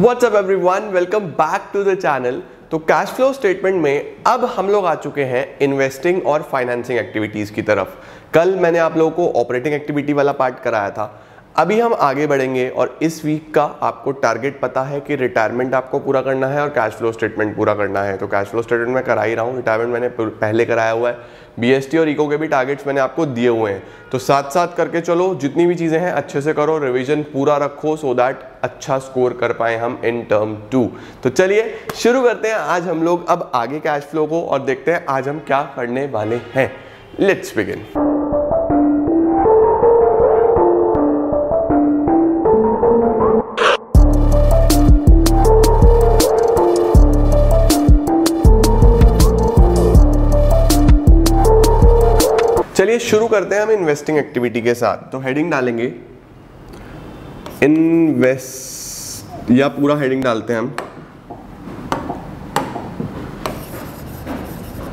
What's up everyone welcome back to the channel तो cash flow statement में अब हम लोग आ चुके हैं इन्वेस्टिंग और फाइनेंसिंग एक्टिविटीज़ की तरफ़। कल मैंने आप लोगों को ऑपरेटिंग एक्टिविटी वाला पार्ट कराया था। अभी हम आगे बढ़ेंगे और इस वीक का आपको टारगेट पता है कि रिटायरमेंट आपको पूरा करना है और कैश फ्लो स्टेटमेंट पूरा करना है। तो कैश फ्लो स्टेटमेंट मैं करा ही रहा हूँ। रिटायरमेंट मैंने पहले कराया हुआ है। बीएसटी और इको के भी टारगेट्स मैंने आपको दिए हुए हैं। तो साथ साथ करके चलो, जितनी भी चीज़ें हैं अच्छे से करो रिविजन पूरा रखो सो दैट अच्छा स्कोर कर पाए हम इन टर्म टू तो चलिए, शुरू करते हैं आज हम लोग अब आगे कैश फ्लो को और देखते हैं आज हम क्या करने वाले हैं। लेट्स बिगिन चलिए शुरू करते हैं हम इन्वेस्टिंग एक्टिविटी के साथ। तो हेडिंग डालेंगे। इन्वेस्ट या पूरा हेडिंग डालते हैं हम।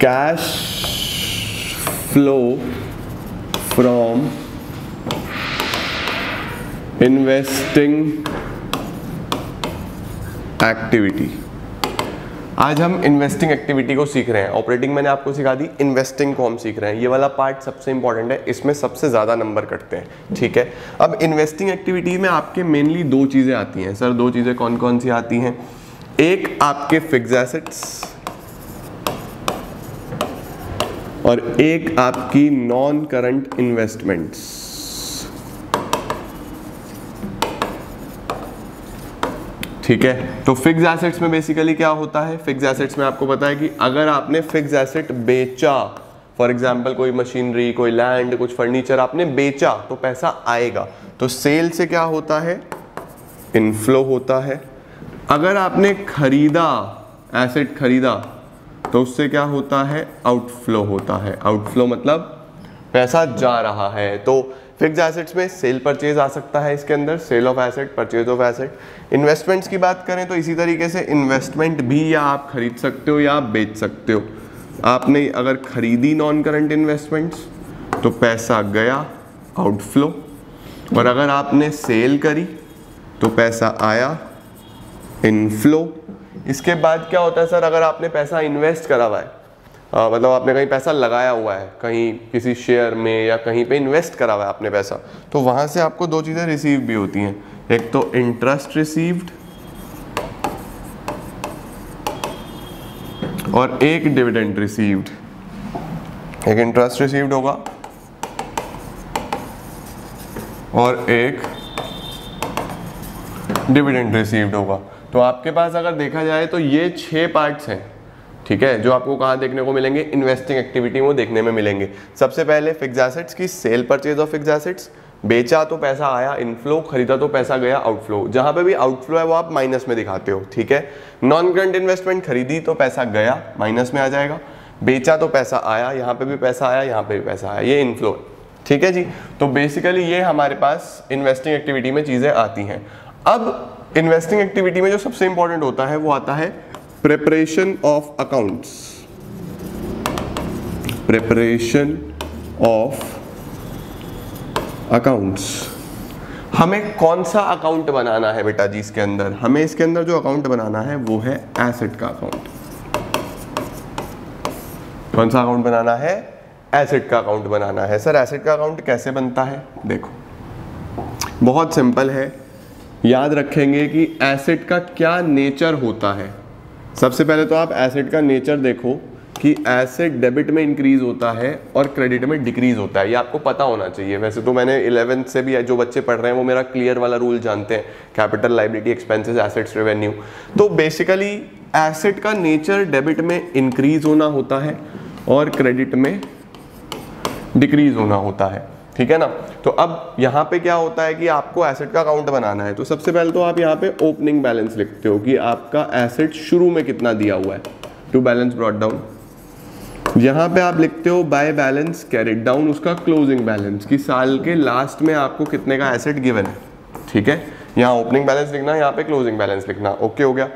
Cash flow from investing activity आज हम इन्वेस्टिंग एक्टिविटी को सीख रहे हैं। ऑपरेटिंग मैंने आपको सिखा दी इन्वेस्टिंग को हम सीख रहे हैं। ये वाला पार्ट सबसे इंपॉर्टेंट है, इसमें सबसे ज़्यादा नंबर कटते हैं, ठीक है? अब इन्वेस्टिंग एक्टिविटी में आपके मेनली दो चीज़ें आती हैं। सर दो चीज़ें कौन कौन सी आती हैं? एक, आपके फिक्स एसेट्स और एक, आपकी नॉन करंट इन्वेस्टमेंट्स ठीक है? तो फिक्स एसेट्स में बेसिकली क्या होता है? फिक्स एसेट्स में आपको पता है कि अगर आपने फिक्स एसेट बेचा फॉर एग्ज़ाम्पल कोई मशीनरी कोई लैंड कुछ फर्नीचर आपने बेचा तो पैसा आएगा। तो सेल से क्या होता है? इनफ्लो होता है। अगर आपने खरीदा एसेट खरीदा तो उससे क्या होता है? आउटफ्लो होता है। आउटफ्लो मतलब पैसा जा रहा है। तो फिक्स एसेट्स में सेल परचेज आ सकता है इसके अंदर, sale of asset, purchase of asset. Investments की बात करें तो इसी तरीके से इन्वेस्टमेंट भी या आप खरीद सकते हो या बेच सकते हो। आपने अगर खरीदी नॉन करंट इन्वेस्टमेंट्स तो पैसा गया आउटफ्लो और अगर आपने सेल करी तो पैसा आया इनफ्लो इसके बाद क्या होता है, सर, अगर आपने पैसा इन्वेस्ट करा हुआ है मतलब आपने कहीं पैसा लगाया हुआ है, कहीं किसी शेयर में या कहीं पे इन्वेस्ट करा हुआ है आपने पैसा तो वहाँ से आपको दो चीज़ें रिसीव भी होती हैं। एक तो इंटरेस्ट रिसीव्ड और एक डिविडेंड रिसीव्ड एक इंटरेस्ट रिसीव्ड होगा और एक डिविडेंड रिसीव्ड होगा। तो आपके पास अगर देखा जाए तो ये छह पार्ट्स हैं। ठीक है? जो आपको कहाँ देखने को मिलेंगे? इन्वेस्टिंग एक्टिविटी में देखने में मिलेंगे। सबसे पहले फिक्स एसेट्स की sale purchase of fix assets बेचा तो पैसा आया इनफ्लो खरीदा तो पैसा गया आउटफ्लो जहाँ पे भी आउटफ्लो है वो आप माइनस में दिखाते हो, ठीक है? नॉन करंट इन्वेस्टमेंट खरीदी तो पैसा गया माइनस में आ जाएगा। बेचा तो पैसा आया, यहाँ पे भी पैसा आया, यहाँ पे भी पैसा आया। ये इनफ्लो ठीक है जी? तो बेसिकली ये हमारे पास इन्वेस्टिंग एक्टिविटी में चीज़ें आती हैं। अब इन्वेस्टिंग एक्टिविटी में जो सबसे इंपॉर्टेंट होता है वो आता है preparation of accounts. Preparation of accounts. हमें कौन सा अकाउंट बनाना है बेटा जी इसके अंदर? हमें इसके अंदर जो अकाउंट बनाना है, वो है एसेट का अकाउंट कौन सा अकाउंट बनाना है? एसेट का अकाउंट बनाना है. सर एसेट का अकाउंट कैसे बनता है? देखो. बहुत सिंपल है. याद रखेंगे कि एसेट का क्या नेचर होता है. सबसे पहले तो आप एसेट का नेचर देखो कि एसेट डेबिट में इंक्रीज होता है और क्रेडिट में डिक्रीज होता है। ये आपको पता होना चाहिए। वैसे तो मैंने इलेवेंथ से भी जो बच्चे पढ़ रहे हैं, वो मेरा क्लियर वाला रूल जानते हैं। Capital liability expenses assets revenue तो बेसिकली एसेट का नेचर डेबिट में इंक्रीज होना होता है और क्रेडिट में डिक्रीज होना होता है। ठीक है ना? तो अब यहाँ पे क्या होता है कि आपको एसेट का अकाउंट बनाना है। तो सबसे पहले तो आप यहाँ पे ओपनिंग बैलेंस लिखते हो कि आपका एसेट शुरू में कितना दिया हुआ है। टू बैलेंस ब्रॉड डाउन यहाँ पे आप लिखते हो बाय बैलेंस कैरिड डाउन उसका क्लोजिंग बैलेंस कि साल के लास्ट में आपको कितने का एसेट गिवन है। ठीक है? यहाँ ओपनिंग बैलेंस लिखना, यहाँ पे क्लोजिंग बैलेंस लिखना। ओके हो गया।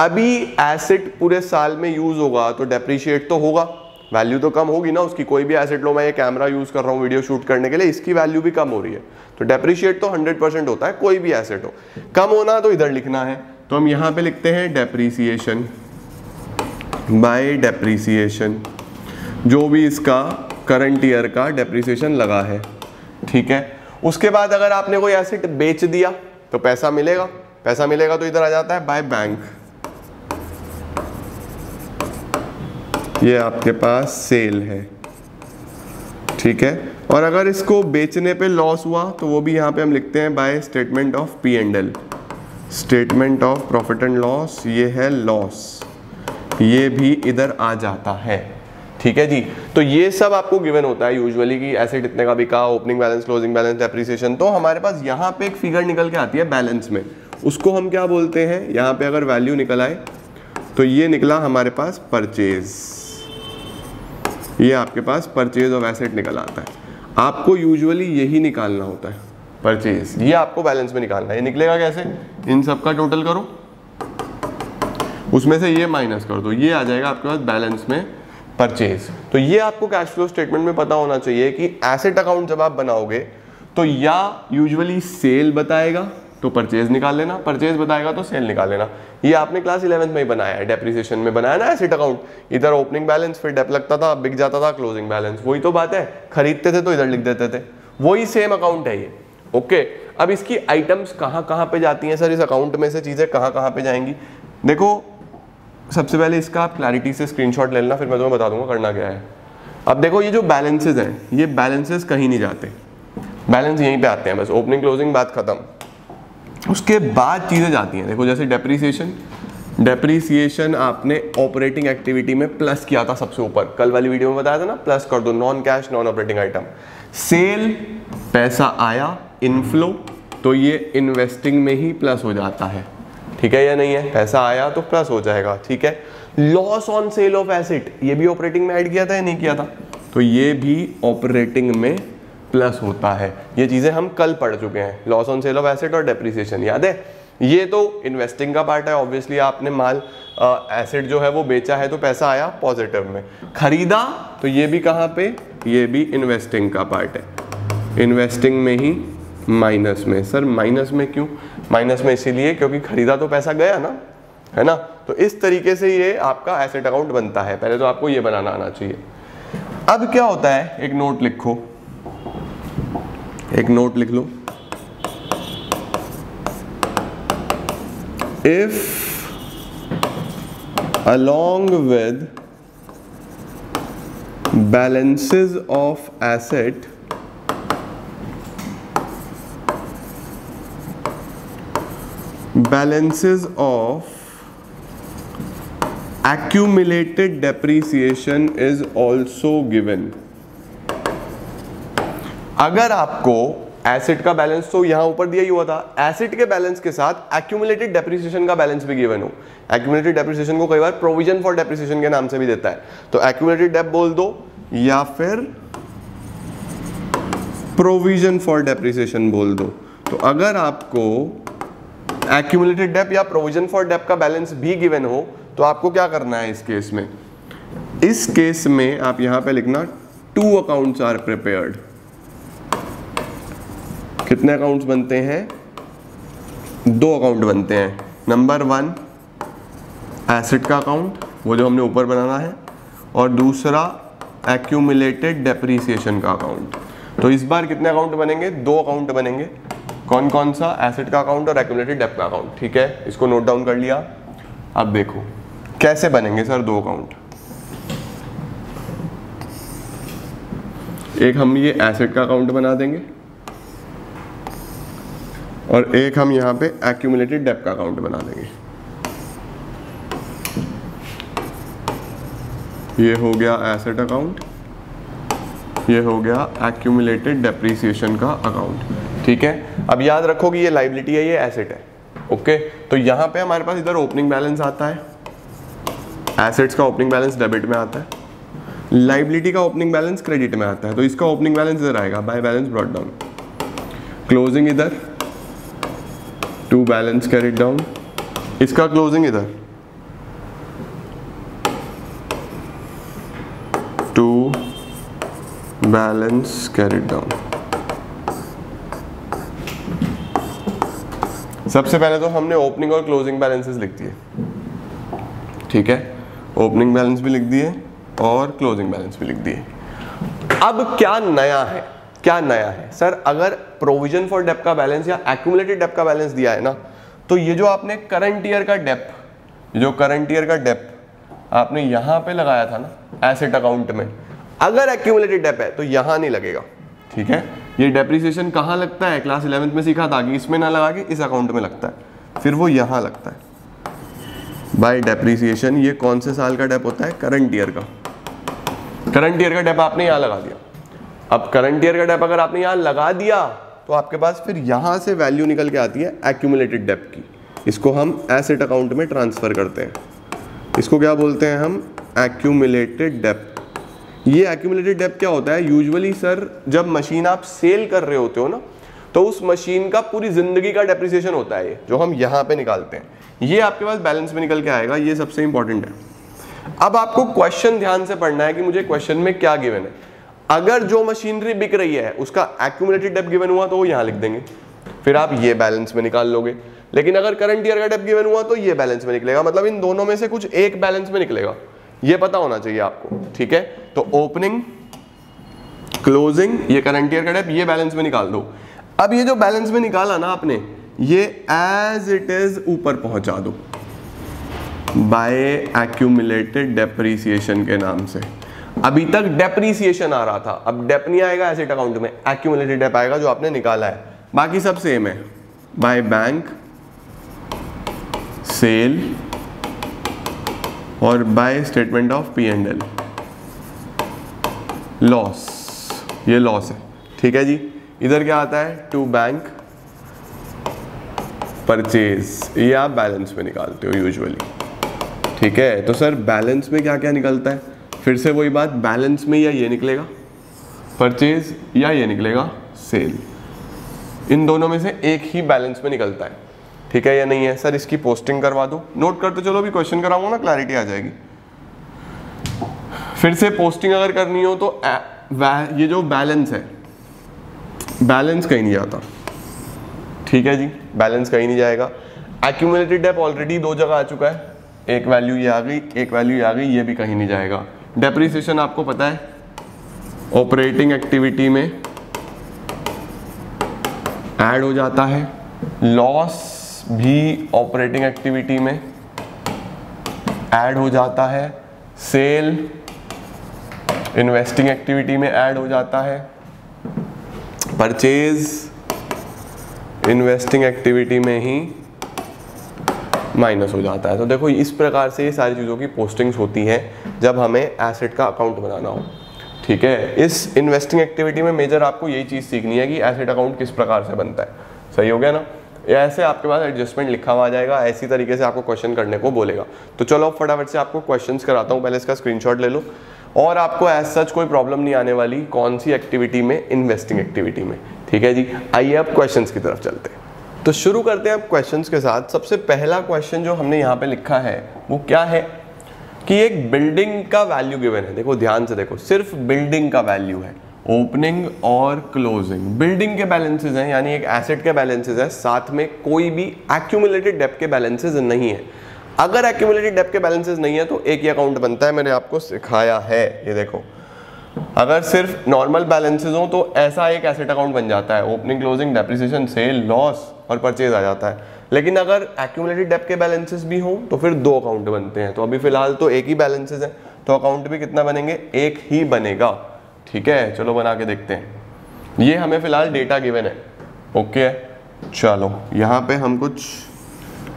अभी एसेट पूरे साल में यूज़ होगा तो डेप्रिशिएट तो होगा। वैल्यू तो कम होगी ना, उसकी कोई भी एसेट लो, मैं ये कैमरा यूज़ कर रहा हूँ वीडियो शूट करने के लिए, इसकी वैल्यू भी कम हो रही है। तो डेप्रिशिएट तो 100 परसेंट होता है, कोई भी एसेट हो। कम होना तो इधर लिखना है तो हम यहाँ पे लिखते हैं डेप्रीसिएशन बाय डेप्रीसिएशन जो भी इसका करंट ईयर का डेप्रीसिएशन लगा है, ठीक है? उसके बाद अगर आपने कोई एसेट बेच दिया तो पैसा मिलेगा। पैसा मिलेगा तो इधर आ जाता है बाय बैंक ये आपके पास सेल है। ठीक है? और अगर इसको बेचने पे लॉस हुआ तो वो भी यहाँ पे हम लिखते हैं by statement of P and L statement of profit and loss ये है लॉस ये भी इधर आ जाता है। ठीक है जी? तो ये सब आपको गिवन होता है यूजुअली कि एसेट इतने का बिका opening balance closing balance depreciation तो हमारे पास यहाँ पे एक फिगर निकल के आती है बैलेंस में। उसको हम क्या बोलते हैं? यहाँ पे अगर वैल्यू निकल आए तो ये निकला हमारे पास परचेज ये आपके पास परचेज ऑफ़ एसेट निकल आता है। आपको यूजुअली यही निकालना होता है। परचेज ये आपको बैलेंस में निकालना है। ये निकलेगा कैसे? इन सब का टोटल करो। उसमें से ये माइनस कर दो। ये आ जाएगा आपके पास बैलेंस में परचेज तो ये आपको कैश फ्लो स्टेटमेंट में पता होना चाहिए कि एसेट अकाउंट जब आप बनाओगे तो या यूजुअली सेल बताएगा तो परचेज निकाल लेना। परचेज बताएगा तो सेल निकाल लेना। ये आपने क्लास इलेवेंथ में ही बनाया है डेप्रिसिएशन में बनाया ना एसेट अकाउंट इधर ओपनिंग बैलेंस फिर डेप लगता था, बिक जाता था क्लोजिंग बैलेंस वही तो बात है। खरीदते थे तो इधर लिख देते थे। वही सेम अकाउंट है ये। ओके अब इसकी आइटम्स कहाँ कहाँ पे जाती हैं सर इस अकाउंट में से चीज़ें कहाँ कहाँ पे जाएँगी? देखो, सबसे पहले इसका आप क्लैरिटी से स्क्रीनशॉट ले लेना, फिर मैं तुम्हें बता दूँगा करना क्या है। अब देखो, ये जो बैलेंसेज हैं, ये बैलेंसेज कहीं नहीं जाते। बैलेंस यहीं पे आते हैं बस। ओपनिंग क्लोजिंग बात खत्म। उसके बाद चीज़ें जाती हैं। देखो, जैसे डेप्रीसिएशन डेप्रीसिएशन आपने ऑपरेटिंग एक्टिविटी में प्लस किया था सबसे ऊपर। कल वाली वीडियो में बताया था ना प्लस कर दो non cash non operating item sale पैसा आया इनफ्लो तो ये इन्वेस्टिंग में ही प्लस हो जाता है। ठीक है या नहीं है? पैसा आया तो प्लस हो जाएगा। ठीक है? Loss on sale of asset ये भी ऑपरेटिंग में ऐड किया था या नहीं किया था? तो ये भी ऑपरेटिंग में प्लस होता है। ये चीज़ें हम कल पढ़ चुके हैं। Loss on sale of asset और डेप्रिसिएशन याद है? ये तो इन्वेस्टिंग का पार्ट है ऑब्वियसली आपने माल एसेट जो है वो बेचा है तो पैसा आया पॉजिटिव में। खरीदा तो ये भी कहाँ पे? ये भी इन्वेस्टिंग का पार्ट है। इन्वेस्टिंग में ही माइनस में। सर माइनस में क्यों? माइनस में इसीलिए क्योंकि खरीदा तो पैसा गया ना, है ना? तो इस तरीके से ये आपका एसेट अकाउंट बनता है। पहले तो आपको ये बनाना आना चाहिए। अब क्या होता है? एक नोट लिखो। एक नोट लिख लो if along with balances of asset balances of accumulated depreciation is also given अगर आपको एसिड का बैलेंस तो यहाँ ऊपर दिया ही हुआ था, एसिड के बैलेंस के साथ एक्यूमुलेटेड डेप्रिसिएशन का बैलेंस भी गिवन हो। एक्यूमुलेटेड डेप्रिसिएशन को कई बार प्रोविज़न फॉर डेप्रिसिएशन के नाम से भी देता है। तो एक्यूमुलेटेड डेप बोल दो, या फिर प्रोविज़न फॉर डेप्रिसिएशन बोल दो। तो अगर आपको एक्यूमुलेटेड डेप या प्रोविज़न फॉर डेप का बैलेंस भी गिवन हो तो आपको क्या करना है इस केस में? इस केस में आप यहाँ पे लिखना टू अकाउंट्स आर प्रिपेयर्ड कितने अकाउंट्स बनते हैं? दो अकाउंट बनते हैं। नंबर वन एसिड का अकाउंट वो जो हमने ऊपर बनाना है। और दूसरा एक्यूमुलेटेड डेप्रीसिएशन का अकाउंट तो इस बार कितने अकाउंट बनेंगे? दो अकाउंट बनेंगे। कौन कौन सा? एसेट का अकाउंट और एक्यूमुलेटेड डेप का अकाउंट ठीक है? इसको नोट डाउन कर लिया। अब देखो, कैसे बनेंगे सर दो अकाउंट एक हम ये एसेट का अकाउंट बना देंगे। और एक हम यहाँ पे एक्यूमुलेटेड डेप का अकाउंट बना देंगे ये हो गया एसेट अकाउंट ये हो गया एक्यूमुलेटेड डेप्रीसिएशन का अकाउंट ठीक है? अब याद रखो कि ये लाइबिलिटी है, ये एसेट है ओके तो यहाँ पे हमारे पास इधर ओपनिंग बैलेंस आता है एसेट्स का ओपनिंग बैलेंस डेबिट में आता है लाइबिलिटी का ओपनिंग बैलेंस क्रेडिट में आता है तो इसका ओपनिंग बैलेंस इधर आएगा by balance brought down closing इधर टू बैलेंस कैरिड डाउन इसका क्लोजिंग इधर। टू बैलेंस कैरिड डाउन सबसे पहले तो हमने ओपनिंग और क्लोजिंग बैलेंसेस लिख दिए। ठीक है? ओपनिंग बैलेंस भी लिख दिए और क्लोजिंग बैलेंस भी लिख दिए। अब क्या नया है? क्या नया है? सर, अगर प्रोविज़न फॉर डेप का बैलेंस या एक्यूमुलेटेड डेप का बैलेंस दिया है ना तो ये जो आपने करंट ईयर का डेप जो करंट ईयर का डेप आपने यहाँ पे लगाया था ना एसेट अकाउंट में, अगर एक्यूमुलेटेड डेप है तो यहाँ नहीं लगेगा, ठीक है? ये डेप्रिसिएशन कहाँ लगता है? क्लास इलेवेंथ में सीखा था कि इसमें ना लगा के इस अकाउंट में लगता है, फिर वो यहाँ लगता है। बाय डेप्रिसिएशन ये कौन से साल का डेप होता है? करंट ईयर का। करंट ईयर का डेप आपने यहाँ लगा दिया। अब करंट ईयर का डेप अगर आपने यहाँ लगा दिया तो आपके पास फिर यहाँ से वैल्यू निकल के आती है एक्यूमुलेटेड डेप की। इसको हम एसेट अकाउंट में ट्रांसफ़र करते हैं। इसको क्या बोलते हैं हम? एक्यूमुलेटेड डेप ये एक्यूमुलेटेड डेप क्या होता है? यूजुअली सर जब मशीन आप सेल कर रहे होते हो ना तो उस मशीन का पूरी ज़िंदगी का डेप्रिसिएशन होता है ये, जो हम यहाँ पे निकालते हैं। ये आपके पास बैलेंस में निकल के आएगा, ये सबसे इंपॉर्टेंट है। अब आपको क्वेश्चन ध्यान से पढ़ना है कि मुझे क्वेश्चन में क्या गिवन है। अगर जो मशीनरी बिक रही है, उसका एक्यूमुलेटेड डेप गिवन हुआ तो वो यहाँ लिख देंगे। फिर आप ये बैलेंस में निकाल लोगे। लेकिन अगर करंट ईयर का डेप गिवन हुआ तो ये बैलेंस में निकलेगा। मतलब इन दोनों में से कुछ एक बैलेंस में निकलेगा। ये पता होना चाहिए आपको, ठीक है? तो ओपनिंग क्लोजिंग ये करंट ईयर का डेप ये बैलेंस में निकाल दो। अब ये जो बैलेंस में निकाला ना आपने, ये एज इट इज़ ऊपर पहुँचा दो। बाय एक्यूमुलेटेड डेप्रीसिएशन के नाम से। अभी तक डेप्रीसिएशन आ रहा था। अब डेप नहीं आएगा एसेट अकाउंट में। एक्यूमुलेटेड डेप आएगा जो आपने निकाला है। बाकी सब सेम है। बाय बैंक सेल और by statement of P and L loss ये लॉस है। ठीक है जी? इधर क्या आता है? टू बैंक परचेज ये आप बैलेंस में निकालते हो यूजुअली ठीक है? तो सर बैलेंस में क्या क्या निकलता है? फिर से वही बात बैलेंस में या ये निकलेगा? परचेज या ये निकलेगा? सेल इन दोनों में से एक ही बैलेंस में निकलता है। ठीक है या नहीं है? सर इसकी पोस्टिंग करवा दो। नोट करते चलो, अभी क्वेश्चन कराऊँगा ना क्लैरिटी आ जाएगी। फिर से पोस्टिंग अगर करनी हो तो ये जो बैलेंस है बैलेंस कहीं नहीं जाता ठीक है जी? बैलेंस कहीं नहीं जाएगा। एक्यूमुलेटेड डेप ऑलरेडी दो जगह आ चुका है। एक वैल्यू ये आ गई, एक वैल्यू ये आ गई, ये भी कहीं नहीं जाएगा। डेप्रिसिएशन आपको पता है? ऑपरेटिंग एक्टिविटी में ऐड हो जाता है। लॉस भी ऑपरेटिंग एक्टिविटी में ऐड हो जाता है। सेल इन्वेस्टिंग एक्टिविटी में ऐड हो जाता है। परचेज इन्वेस्टिंग एक्टिविटी में ही माइनस हो जाता है। तो देखो, इस प्रकार से ये सारी चीज़ों की पोस्टिंग्स होती हैं, जब हमें एसेट का अकाउंट बनाना हो। ठीक है? इस इन्वेस्टिंग एक्टिविटी में मेजर आपको यही चीज़ सीखनी है कि एसेट अकाउंट किस प्रकार से बनता है। सही हो गया ना? ऐसे आपके पास एडजस्टमेंट लिखा हुआ आ जाएगा, ऐसी तरीके से आपको क्वेश्चन करने को बोलेगा। तो चलो, फटाफट से आपको क्वेश्चंस कराता हूँ। पहले इसका स्क्रीनशॉट ले लो। और आपको एज सच कोई प्रॉब्लम नहीं आने वाली कौन सी एक्टिविटी में इन्वेस्टिंग एक्टिविटी में। ठीक है जी? आइए अब क्वेश्चन की तरफ़ चलते हैं। तो शुरू करते हैं अब क्वेश्चन के साथ। सबसे पहला क्वेश्चन जो हमने यहाँ पे लिखा है, वो क्या है? कि एक बिल्डिंग का वैल्यू गिवन है। देखो, ध्यान से देखो, सिर्फ़ बिल्डिंग का वैल्यू है। ओपनिंग और क्लोजिंग बिल्डिंग के बैलेंसेज हैं, यानी एक एसेट के बैलेंसेज है। साथ में कोई भी एक्यूमुलेटेड डेप के बैलेंसेज नहीं है। अगर एक्यूमुलेटेड डेप के बैलेंसेज नहीं है तो एक ही अकाउंट बनता है, मैंने आपको सिखाया है। ये देखो, अगर सिर्फ़ नॉर्मल बैलेंसेज हो तो ऐसा एक एसेट अकाउंट बन जाता है। Opening closing depreciation sale loss और परचेज आ जाता है। लेकिन अगर एक्यूमुलेटेड डेप के बैलेंसेस भी हो तो फिर दो अकाउंट बनते हैं। तो अभी फ़िलहाल तो एक ही बैलेंसेज है। तो अकाउंट भी कितना बनेंगे? एक ही बनेगा। ठीक है? चलो बना के देखते हैं। ये हमें फ़िलहाल डेटा गिवन है। ओके चलो, यहाँ पे हम कुछ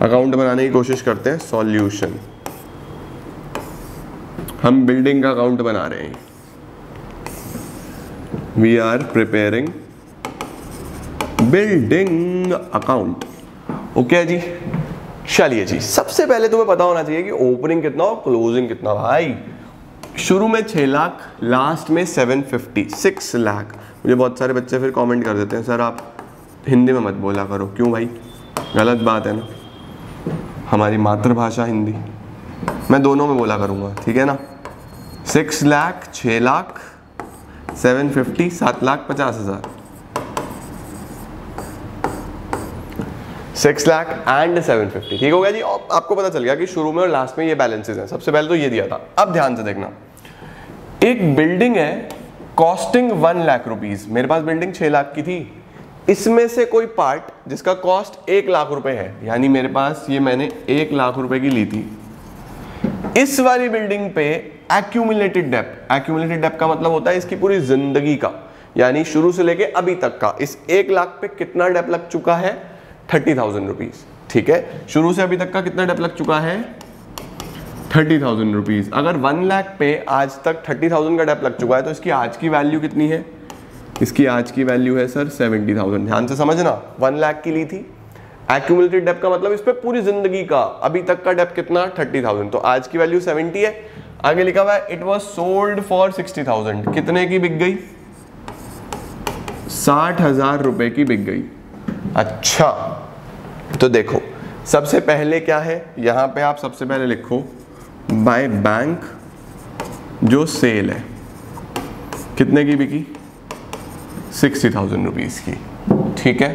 अकाउंट बनाने की कोशिश करते हैं। सॉल्यूशन हम बिल्डिंग का अकाउंट बना रहे हैं। We are preparing building account. Okay जी? चलिए जी, सबसे पहले तुम्हें पता होना चाहिए कि ओपनिंग कितना और क्लोजिंग कितना भाई, शुरू में छह लाख लास्ट में सेवन फिफ्टी सिक्स लाख। मुझे बहुत सारे बच्चे फिर कमेंट कर देते हैं, सर, आप हिंदी में मत बोला करो। क्यों भाई? गलत बात है ना? हमारी मातृभाषा हिंदी। मैं दोनों में बोला करूँगा, ठीक है ना? सिक्स लाख छः लाख सेवन फिफ्टी सात लाख, पचास हज़ार। Six lakh and seven fifty. ठीक हो गया जी? आपको पता चल गया कि शुरू में और लास्ट में ये बैलेंसेज हैं। सबसे पहले तो ये दिया था। अब ध्यान से देखना। एक बिल्डिंग है कॉस्टिंग वन लाख रुपीज़ मेरे पास बिल्डिंग छह लाख की थी। इसमें से कोई पार्ट जिसका कॉस्ट एक लाख रुपए है, यानी मेरे पास ये मैंने एक लाख रुपए की ली थी। इस वाली बिल्डिंग पे एक्यूमुलेटेड डेप एक्यूमुलेटेड डेप का मतलब होता है इसकी पूरी ज़िंदगी का, यानी शुरू से लेके अभी तक का। इस एक लाख पे कितना डेप लग चुका है? थर्टी थाउज़ेंड रुपीज़ ठीक है? शुरू से अभी तक का कितना डेप लग चुका है? थर्टी थाउज़ेंड रुपीज़ अगर वन लाख पे आज तक थर्टी थाउज़ेंड का डेप लग चुका है तो इसकी आज की वैल्यू कितनी है? इसकी आज की वैल्यू है, सर, सेवेंटी थाउज़ेंड। ध्यान से समझना, वन लाख की ली थी। एक्यूमुलेटेड डेप का मतलब इस पे पूरी ज़िंदगी का अभी तक का डेप कितना? Thirty thousand. तो आज की वैल्यू सेवेंटी है। आगे लिखा हुआ है it was sold for sixty thousand. कितने की बिक गई? साठ हज़ार रुपए की बिक गई। अच्छा। तो देखो, सबसे पहले क्या है? यहाँ पे आप सबसे पहले लिखो बाय बैंक जो सेल है। कितने की बिकी? सिक्सटी थाउज़ेंड रुपीज़ की। ठीक है?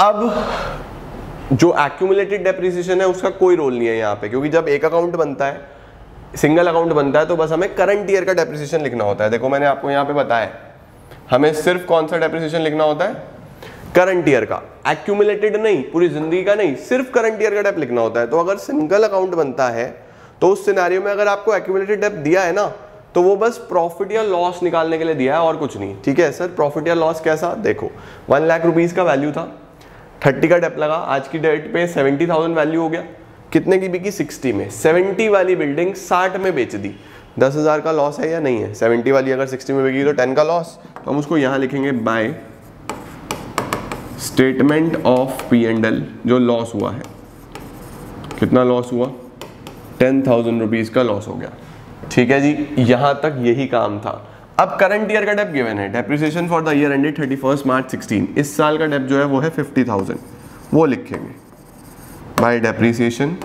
अब जो एक्यूमुलेटेड डेप्रिसिएशन है, उसका कोई रोल नहीं है यहाँ पे, क्योंकि जब एक अकाउंट बनता है सिंगल अकाउंट बनता है तो बस हमें करंट ईयर का डेप्रिसिएशन लिखना होता है। देखो, मैंने आपको यहाँ पे बताया हमें सिर्फ़ कौन सा डेप्रिसिएशन लिखना होता है? करंट ईयर का। एक्यूमुलेटेड नहीं, पूरी ज़िंदगी का नहीं, सिर्फ़ करंट ईयर का डेप लिखना होता है। तो अगर सिंगल अकाउंट बनता है तो उस सिनारियो में अगर आपको एक्यूमुलेटेड डेप दिया है ना तो वो बस प्रॉफिट या लॉस निकालने के लिए दिया है और कुछ नहीं। ठीक है सर प्रॉफिट या लॉस कैसा? देखो वन लाख रुपीज़ का वैल्यू था थर्टी का डेप लगा, आज की डेट पे सेवेंटी थाउज़ेंड वैल्यू हो गया। कितने की बिकी? सिक्सटी में। सेवेंटी वाली बिल्डिंग साठ में बेच दी। दस हज़ार का लॉस है या नहीं है? सेवेंटी वाली अगर सिक्सटी में बिकी तो टेन का लॉस तो हम उसको यहाँ लिखेंगे by statement of P and L जो लॉस हुआ है। कितना लॉस हुआ? टेन थाउज़ेंड रुपीज़ का लॉस हो गया। ठीक है जी, यहाँ तक यही काम था। अब करंट ईयर का डेप गिवन है। Depreciation for the year ended thirty first March sixteen इस साल का डेप जो है वो है फिफ्टी थाउज़ेंड वो लिखेंगे। By depreciation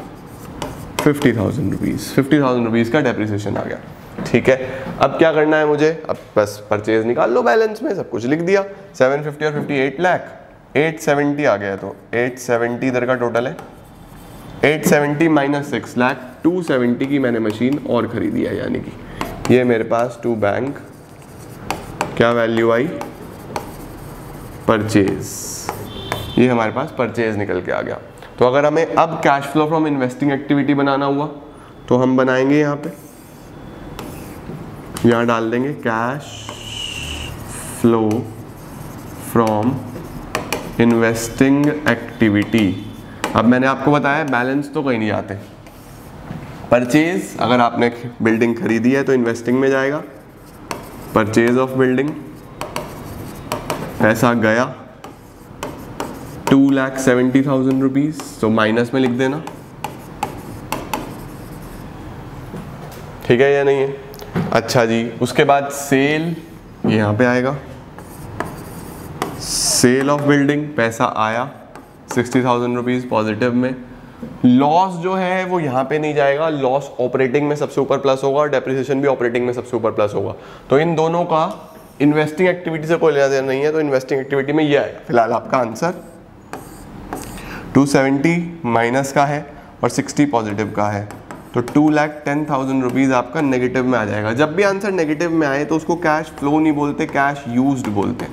fifty thousand rupees fifty thousand rupees का डेप्रिसिएशन आ गया। ठीक है, अब क्या करना है मुझे? अब बस परचेज निकाल लो बैलेंस में, सब कुछ लिख दिया। सेवन फिफ्टी और fifty eight lakh eight seventy आ गया तो एट सेवेंटी इधर का टोटल है। Eight seventy minus six lakh two की मैंने मशीन और खरीदी है यानी कि। ये मेरे पास टू बैंक क्या वैल्यू आई? परचेज ये हमारे पास परचेज निकल के आ गया। तो अगर हमें अब cash flow from investing activity बनाना हुआ तो हम बनाएँगे यहाँ पे। यहाँ डाल देंगे cash flow from investing activity अब मैंने आपको बताया बैलेंस तो कहीं नहीं आते। परचेज अगर आपने बिल्डिंग खरीदी है तो इन्वेस्टिंग में जाएगा। परचेज ऑफ़ बिल्डिंग पैसा गया। Two lakh seventy thousand rupees तो माइनस में लिख देना। ठीक है या नहीं है? अच्छा जी, उसके बाद सेल यहाँ पे आएगा। सेल ऑफ़ बिल्डिंग पैसा आया सिक्सटी थाउज़ेंड रुपीज़ पॉजिटिव में। लॉस जो है, वो यहाँ पे नहीं जाएगा। लॉस ऑपरेटिंग में सबसे ऊपर प्लस होगा और डेप्रिसिएशन भी ऑपरेटिंग में सबसे ऊपर प्लस होगा। तो इन दोनों का इन्वेस्टिंग एक्टिविटी से कोई लेना देना नहीं है तो इन्वेस्टिंग एक्टिविटी में ये आएगा। फ़िलहाल आपका आंसर 270 माइनस का है और 60 पॉजिटिव का है। तो two lakh ten thousand rupees आपका नेगेटिव में आ जाएगा। जब भी आंसर नेगेटिव में आए तो उसको कैश फ्लो नहीं बोलते कैश यूज्ड बोलते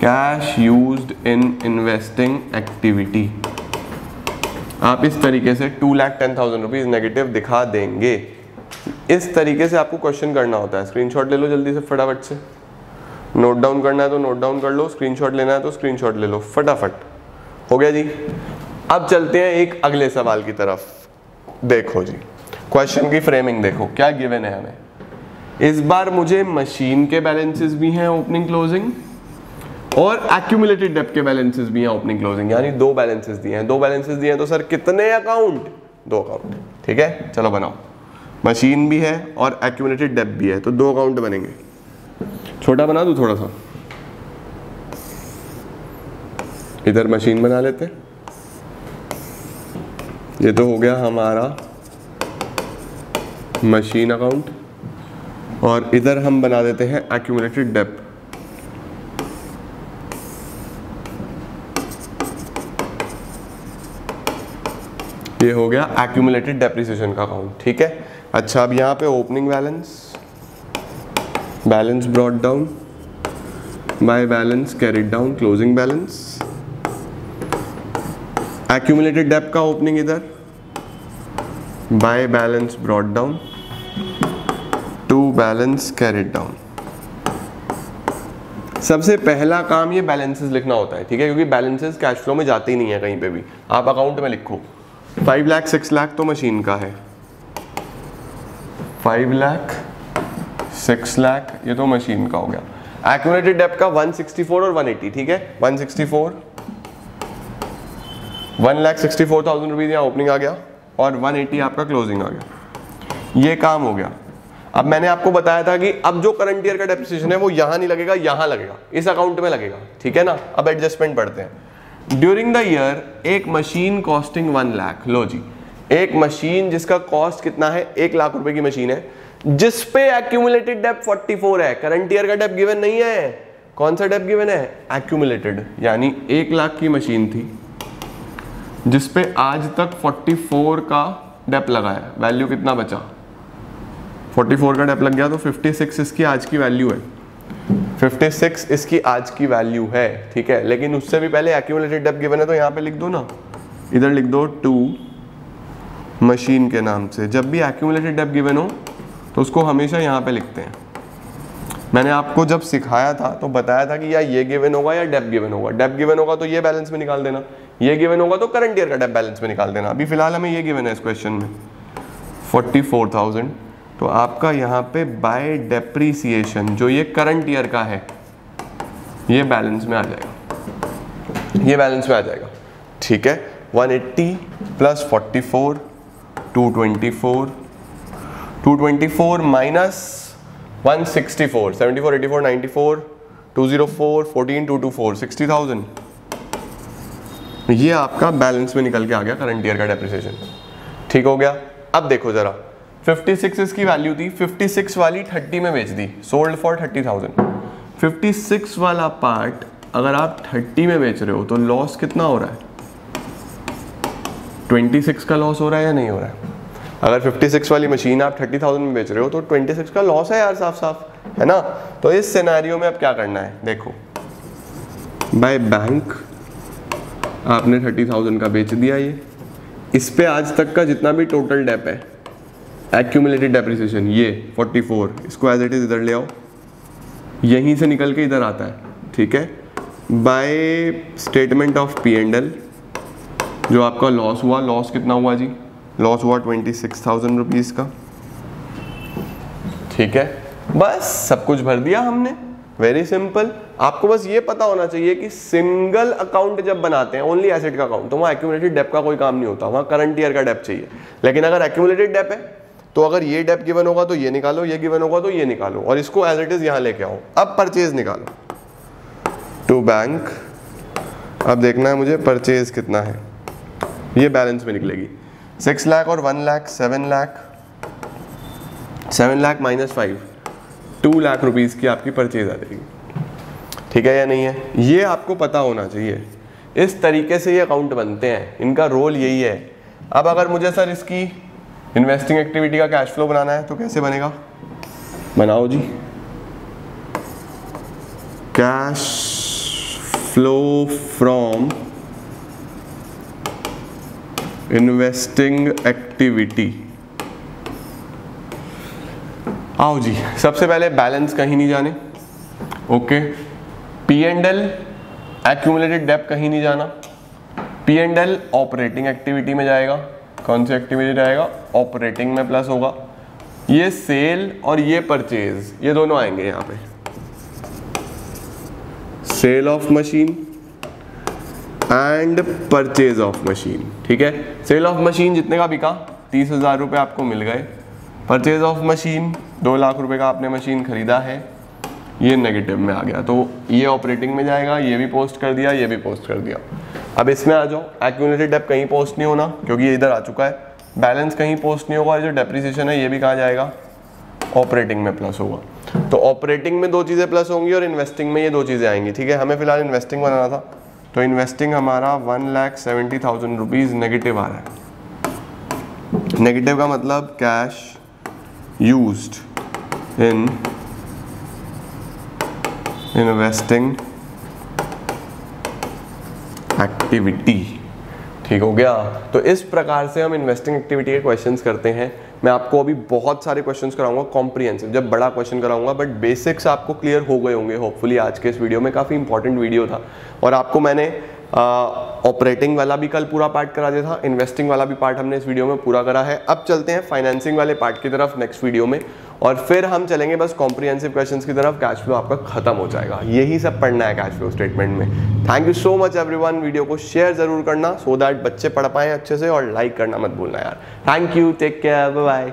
cash used in investing activity आप इस तरीके से two lakh ten thousand rupees negative दिखा देंगे। इस तरीके से आपको क्वेश्चन करना होता है। स्क्रीनशॉट ले लो जल्दी से, फटाफट से। नोट डाउन करना है तो नोट डाउन कर लो। स्क्रीनशॉट लेना है तो स्क्रीनशॉट ले लो। फटाफट। हो गया जी? अब चलते हैं एक अगले सवाल की तरफ़। देखो जी। क्वेश्चन की फ्रेमिंग देखो। क्या गिवन है हमें? इस बार मुझे मशीन के बैलेंसेस भी हैं ओपनिंग क्लोजिंग और एक्यूमुलेटेड डेप के बैलेंसेस भी हैं ओपनिंग क्लोजिंग यानी दो बैलेंसेस दिए हैं। दो बैलेंसेस दिए हैं तो सर कितने अकाउंट दो अकाउंट ठीक है? चलो बनाओ। मशीन भी है और एक्यूमुलेटेड डेप भी है तो दो अकाउंट बनेंगे। छोटा बना दू थोड़ा सा? इधर मशीन बना लेते ये तो हो गया हमारा मशीन अकाउंट और इधर हम बना देते हैं एक्यूमुलेटेड डेप ये हो गया एक्यूमुलेटेड डेप्रिसिएशन का अकाउंट ठीक है? अच्छा अब यहाँ पे opening balance balance brought down by balance carried down closing balance accumulated dep का ओपनिंग इधर by balance brought down to balance carried down सबसे पहला काम ये बैलेंसेस लिखना होता है, ठीक है? क्योंकि बैलेंसेस कैश फ्लो में जाते ही नहीं है कहीं पे भी। आप अकाउंट में लिखो। फाइव लाख सिक्स लाख तो मशीन का है। फाइव लाख सिक्स लाख ये तो मशीन का हो गया। एक्यूमुलेटेड डेप का 164 और 180 ठीक है? 164 one lakh sixty four thousand rupees यहाँ ओपनिंग आ गया और 180 आपका क्लोजिंग आ गया। ये काम हो गया। अब मैंने आपको बताया था कि अब जो करंट ईयर का डेप्रिसिएशन है वो यहाँ नहीं लगेगा, यहाँ लगेगा। इस अकाउंट में लगेगा, ठीक है ना? अब एडजस्टमेंट पढ़ते हैं। ड्यूरिंग द ईयर एक मशीन कॉस्टिंग वन लाख लो जी. एक मशीन जिसका कॉस्ट कितना है? एक लाख रुपए की मशीन है। जिस पे एक्यूमुलेटेड डेप 44 है. करंट ईयर का डेप गिवन नहीं है. कौन सा डेप गिवन है? एक्यूमुलेटेड यानी एक लाख की मशीन थी। जिसपे आज तक 44 का डेप लगा है। वैल्यू कितना बचा? 44 का डेप लग गया तो 56 इसकी आज की वैल्यू है। 56 इसकी आज की वैल्यू है, ठीक है? लेकिन उससे भी पहले एक्यूमुलेटेड डेप गिवन है तो यहाँ पे लिख दो ना। इधर लिख दो टू मशीन के नाम से। जब भी एक्यूमुलेटेड डेप गिवन हो तो उसको हमेशा यहाँ पे लिखते हैं। मैंने आपको जब सिखाया था तो बताया था कि या ये गिवन होगा या डेप गिवन होगा। डेप गिवन होगा तो ये बैलेंस में निकाल देना। ये गिवन होगा तो करंट ईयर का डेप बैलेंस में निकाल देना। अभी फ़िलहाल हमें ये गिवन है इस क्वेश्चन में। फोर्टी फोर थाउज़ेंड तो आपका यहाँ पे बाय डेप्रीसिएशन जो ये करंट ईयर का है, ये बैलेंस में आ जाएगा। ये बैलेंस में आ जाएगा। ठीक है? 180 एट्टी प्लस 44 224 224 माइनस 164 74 84 94 204 14 224 60000 ये आपका बैलेंस में निकल के आ गया करंट ईयर का डेप्रिसिएशन ठीक हो गया? अब देखो जरा। 56 इसकी वैल्यू थी 56 वाली 30 में बेच दी सोल्ड फॉर 30,000 56 वाला पार्ट अगर आप 30 में बेच रहे हो तो लॉस कितना हो रहा है? 26 का लॉस हो रहा है या नहीं हो रहा है? अगर 56 वाली मशीन आप 30,000 में बेच रहे हो तो 26 का लॉस है यार साफ़ साफ़ है ना? तो इस सिनेरियो में अब क्या करना है? देखो। बाय बैंक आपने 30,000 का बेच दिया ये। इस पे आज तक का जितना भी टोटल डेप है एक्यूमुलेटेड डेप्रिसिएशन ये 44 इसको एज इट इज़ इधर ले आओ। यहीं से निकल के इधर आता है, ठीक है? By statement of P and L जो आपका लॉस हुआ लॉस कितना हुआ जी? लॉस हुआ ट्वेंटी सिक्स थाउज़ेंड रुपीज़ का। ठीक है? बस, सब कुछ भर दिया हमने। वेरी सिंपल आपको बस ये पता होना चाहिए कि सिंगल अकाउंट जब बनाते हैं ओनली एसेट का अकाउंट तो वहाँ एक्यूमुलेटेड डेप का कोई काम नहीं होता। वहाँ करंट ईयर का डेप चाहिए। लेकिन अगर एक्यूमुलेटेड डेप है तो अगर ये डेप गिवन होगा तो ये निकालो, ये गिवन होगा तो ये निकालो और इसको एज इट इज़ यहाँ लेके आओ। अब परचेज निकालो। टू बैंक अब देखना है मुझे परचेज कितना है। ये बैलेंस में निकलेगी। सिक्स लाख और one lakh seven lakh seven lakh minus five two lakh rupees की आपकी परचेज आ जाएगी। ठीक है या नहीं है? ये आपको पता होना चाहिए। इस तरीके से ये अकाउंट बनते हैं। इनका रोल यही है। अब अगर मुझे सर इसकी इन्वेस्टिंग एक्टिविटी का कैश फ्लो बनाना है तो कैसे बनेगा? बनाओ जी। Cash flow from investing activity आओ जी सबसे पहले बैलेंस कहीं नहीं जाने। Okay P and L accumulated dep कहीं नहीं जाना। P and L operating activity में जाएगा। कौन सी एक्टिविटी रहेगा? ऑपरेटिंग में प्लस होगा। ये सेल और ये परचेज ये दोनों आएँगे यहाँ पे। Sale of machine and purchase of machine ठीक है? सेल ऑफ़ मशीन जितने का बिका, तीस हज़ार रुपये आपको मिल गए। परचेज ऑफ़ मशीन दो लाख रुपए का आपने मशीन खरीदा है। ये नेगेटिव में आ गया। तो ये ऑपरेटिंग में जाएगा, ये भी पोस्ट कर दिया, ये भी पोस्ट कर दिया। अब इसमें आ जाओ। एक्यूमुलेटेड डेप कहीं पोस्ट नहीं होना, क्योंकि ये इधर आ चुका है। बैलेंस कहीं पोस्ट नहीं होगा, जो डेप्रिसिएशन है, ये भी कहा जाएगा? ऑपरेटिंग में प्लस होगा। तो ऑपरेटिंग में दो चीज़ें प्लस होंगी और इन्वेस्टिंग में ये दो चीज़ें आएँगी, ठीक है? हमें फ़िलहाल इन्वेस्टिंग बनाना था। तो इन्वेस्टिंग हमारा one lakh seventy thousand rupees negative आ रहा है। नेगेटिव का मतलब cash used in investing activity ठीक हो गया? तो इस प्रकार से हम इन्वेस्टिंग एक्टिविटी के क्वेश्चंस करते हैं। मैं आपको अभी बहुत सारे क्वेश्चंस कराऊँगा कॉम्प्रिहेंसिव जब बड़ा क्वेश्चन कराऊँगा बट बेसिक्स आपको क्लियर हो गए होंगे होपफुली आज के इस वीडियो में। काफ़ी इंपॉर्टेंट वीडियो था। और आपको मैंने ऑपरेटिंग वाला भी कल पूरा पार्ट करा दिया था। इन्वेस्टिंग वाला भी पार्ट हमने इस वीडियो में पूरा करा है। अब चलते हैं फाइनेंसिंग वाले पार्ट की तरफ़ नेक्स्ट वीडियो में। और फिर हम चलेंगे बस कॉम्प्रीहेंसिव क्वेश्चंस की तरफ़। कैश फ्लो आपका खत्म हो जाएगा। यही सब पढ़ना है कैश फ्लो स्टेटमेंट में। Thank you so much everyone video को शेयर ज़रूर करना सो so दैट बच्चे पढ़ पाए अच्छे से और लाइक करना मत भूलना यार। Thank you take care bye